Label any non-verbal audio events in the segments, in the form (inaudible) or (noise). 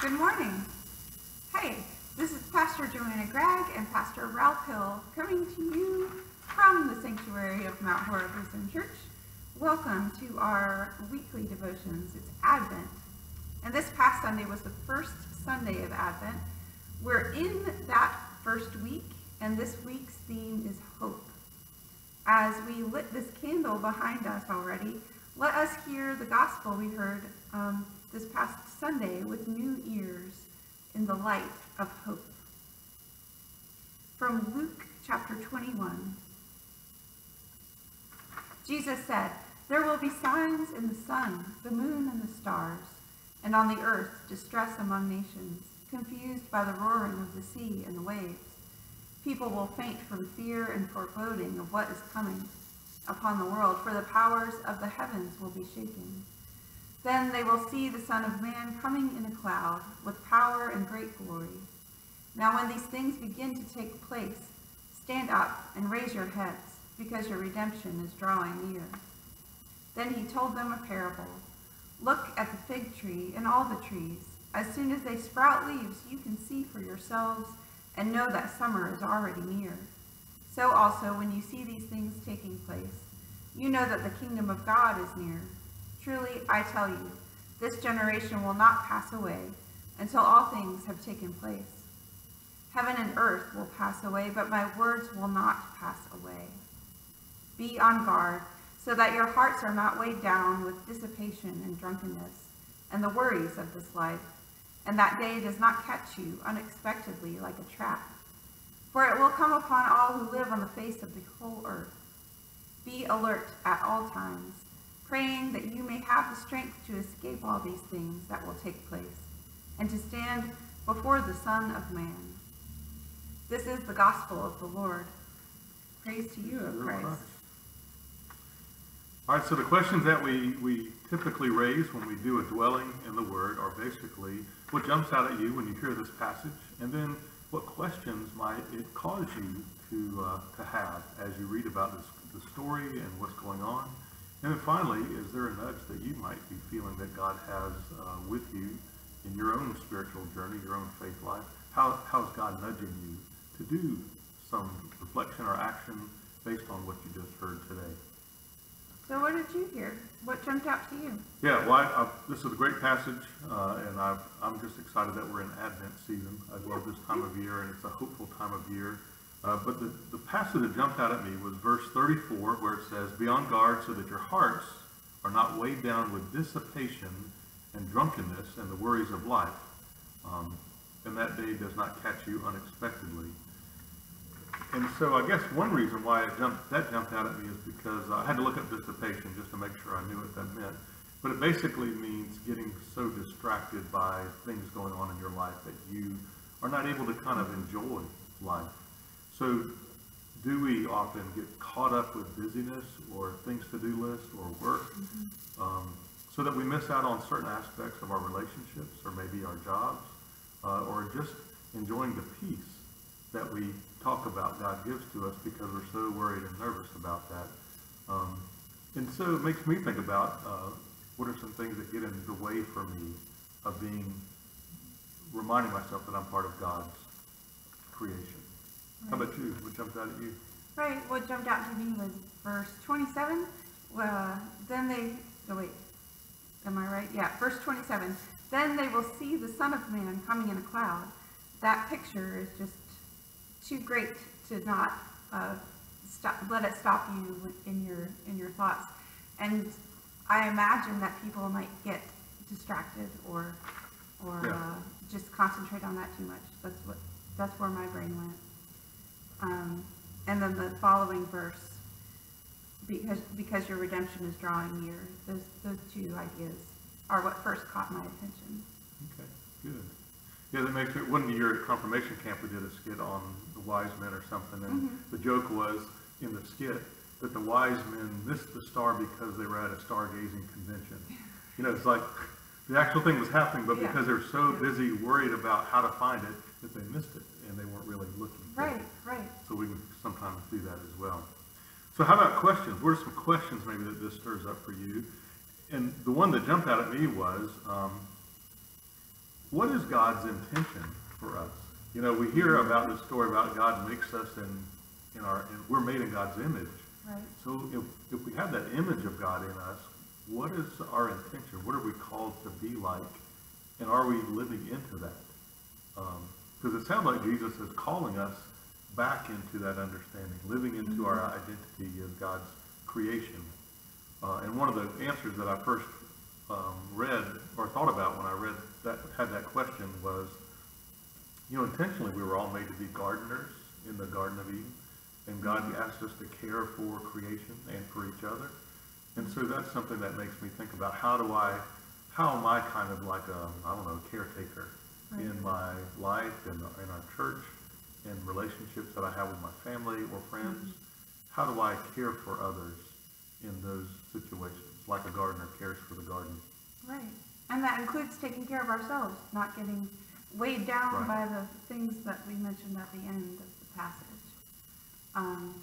Good morning. Hey, this is Pastor Joanna Gregg and Pastor Ralph Hill coming to you from the sanctuary of Mount Horeb Lutheran Church. Welcome to our weekly devotions. It's Advent. And this past Sunday was the first Sunday of Advent. We're in that first week, and this week's theme is hope. As we lit this candle behind us already, let us hear the gospel we heard um, this past Sunday with new ears in the light of hope. From Luke chapter 21. Jesus said, There will be signs in the sun, the moon, and the stars, and on the earth distress among nations, confused by the roaring of the sea and the waves. People will faint from fear and foreboding of what is coming upon the world, for the powers of the heavens will be shaken. Then they will see the Son of Man coming in a cloud with power and great glory. Now when these things begin to take place, stand up and raise your heads, because your redemption is drawing near. Then he told them a parable. Look at the fig tree and all the trees. As soon as they sprout leaves, you can see for yourselves and know that summer is already near. So also, when you see these things taking place, you know that the kingdom of God is near. Truly, I tell you, this generation will not pass away until all things have taken place. Heaven and earth will pass away, but my words will not pass away. Be on guard, so that your hearts are not weighed down with dissipation and drunkenness and the worries of this life, and that day does not catch you unexpectedly like a trap. For it will come upon all who live on the face of the whole earth. Be alert at all times praying that you may have the strength to escape all these things that will take place, and to stand before the Son of Man. This is the gospel of the Lord. Praise to you, O Christ. All right, so the questions that we, we typically raise when we do a dwelling in the Word are basically what jumps out at you when you hear this passage, and then what questions might it cause you to, uh, to have as you read about this, the story and what's going on and then finally, is there a nudge that you might be feeling that God has uh, with you in your own spiritual journey, your own faith life? How, how is God nudging you to do some reflection or action based on what you just heard today? So what did you hear? What jumped out to you? Yeah, well, I, I, this is a great passage, uh, and I, am just excited that we're in Advent season. I love this time of year, and it's a hopeful time of year. Uh, but the, the passage that jumped out at me was verse 34, where it says, Be on guard so that your hearts are not weighed down with dissipation and drunkenness and the worries of life, um, and that day does not catch you unexpectedly. And so I guess one reason why it jumped, that jumped out at me is because I had to look up dissipation just to make sure I knew what that meant. But it basically means getting so distracted by things going on in your life that you are not able to kind of enjoy life. So do we often get caught up with busyness or things to do list or work mm-hmm. um, so that we miss out on certain aspects of our relationships or maybe our jobs uh, or just enjoying the peace that we talk about God gives to us because we're so worried and nervous about that. Um, and so it makes me think about uh, what are some things that get in the way for me of being, reminding myself that I'm part of God's creation. How about you? What jumped out at you? Right, what jumped out to me was verse 27. Uh, then they, oh wait, am I right? Yeah, verse 27. Then they will see the Son of Man coming in a cloud. That picture is just too great to not uh, stop, let it stop you in your in your thoughts. And I imagine that people might get distracted or or yeah. uh, just concentrate on that too much. That's what that's where my brain went. Um, and then the following verse, because because your redemption is drawing near. Those those two ideas are what first caught my attention. Okay, good. Yeah, that makes it. One year at confirmation camp, we did a skit on the wise men or something, and mm-hmm. the joke was in the skit that the wise men missed the star because they were at a stargazing convention. (laughs) You know, it's like the actual thing was happening, but yeah. because they're so busy worried about how to find it, that they missed it and they weren't really looking. Right. So we can sometimes do that as well. So how about questions? What are some questions maybe that this stirs up for you? And the one that jumped out at me was, um, what is God's intention for us? You know, we hear about this story about God makes us in, in our, in, we're made in God's image. Right. So if, if we have that image of God in us, what is our intention? What are we called to be like? And are we living into that? Because it sounds like Jesus is calling us back into that understanding, living into our identity as God's creation. Uh, and one of the answers that I first um, read or thought about when I read that, had that question was, you know, intentionally we were all made to be gardeners in the Garden of Eden. And God asked us to care for creation and for each other. And so that's something that makes me think about how do I, how am I kind of like a, I don't know, caretaker Right. in my life and in our church and relationships that I have with my family or friends? How do I care for others in those situations, like a gardener cares for the garden? Right. And that includes taking care of ourselves, not getting weighed down Right. by the things that we mentioned at the end of the passage. Um,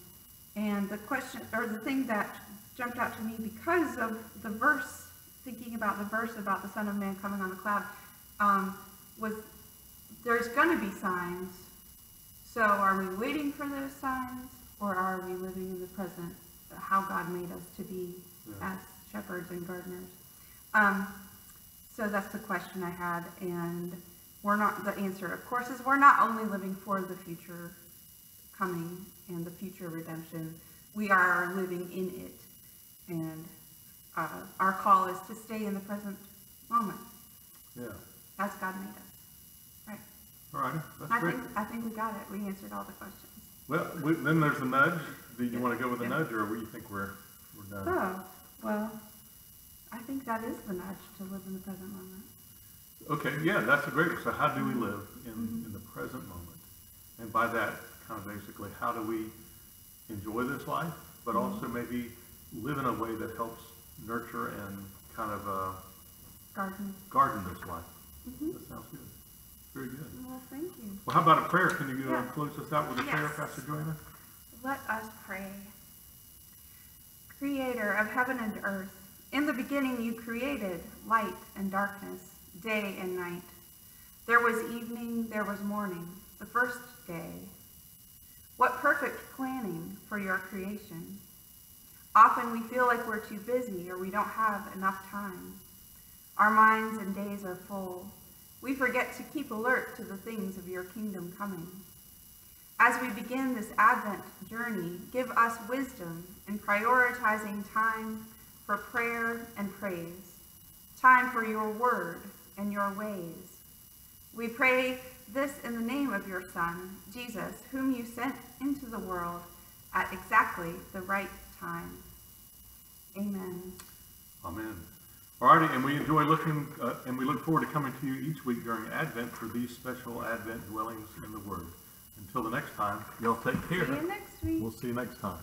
and the question, or the thing that jumped out to me because of the verse, thinking about the verse about the Son of Man coming on the cloud, um, was there's going to be signs. So are we waiting for those signs, or are we living in the present, how God made us to be Yeah. as shepherds and gardeners? Um, so that's the question I had, and we're not, the answer, of course, is we're not only living for the future coming and the future redemption, we are living in it. And uh, our call is to stay in the present moment Yeah. as God made us. Right. All righty. That's I great. think, I think we got it. We answered all the questions. Well, we, then there's the nudge. Do you want to go with the nudge, or do you think we're we're done? Oh, well, I think that is the nudge to live in the present moment. Okay, yeah, that's a great. one. So how do we live in, Mhm. in the present moment? And by that, kind of basically, how do we enjoy this life, but Mhm. also maybe live in a way that helps nurture and kind of uh, Garden. garden this life? Mhm. That sounds good. Very good. Well, thank you. Well, how about a prayer? Can you Yeah. close us out with a prayer, Yes. Pastor Joanna? Let us pray. Creator of heaven and earth, in the beginning you created light and darkness, day and night. There was evening, there was morning, the first day. What perfect planning for your creation. Often we feel like we're too busy or we don't have enough time. Our minds and days are full. We forget to keep alert to the things of your kingdom coming. As we begin this Advent journey, give us wisdom in prioritizing time for prayer and praise, time for your word and your ways. We pray this in the name of your Son, Jesus, whom you sent into the world at exactly the right time. Amen. Amen. All righty, and we enjoy looking, uh, and we look forward to coming to you each week during Advent for these special Advent dwellings in the Word. Until the next time, y'all take See care. you next week. We'll see you next time.